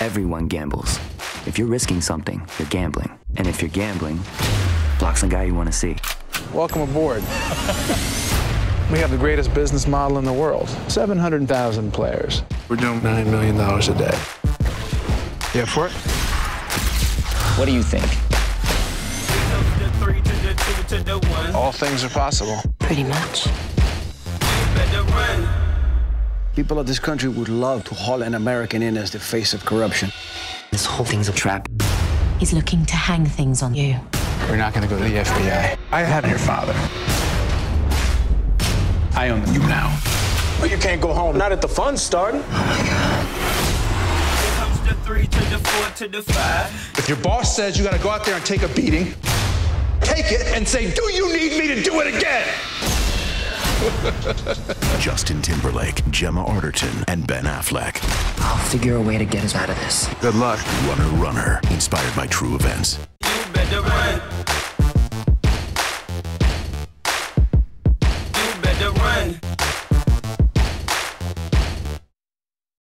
Everyone gambles. If you're risking something, you're gambling. And if you're gambling, Block's the guy you want to see. Welcome aboard. we have the greatest business model in the world 700,000 players. We're doing $9 million a day. You up for it? What do you think? All things are possible. Pretty much. People of this country would love to haul an American in as the face of corruption. This whole thing's a trap. He's looking to hang things on you. We're not going to go to the FBI. I have your father. I own you now. Well, you can't go home. Not at the fun starting. Oh my God! If your boss says you got to go out there and take a beating, take it and say, Do you need me to do it again? Justin Timberlake, Gemma Arterton, and Ben Affleck. I'll figure a way to get us out of this. Good luck. Runner Runner, inspired by true events.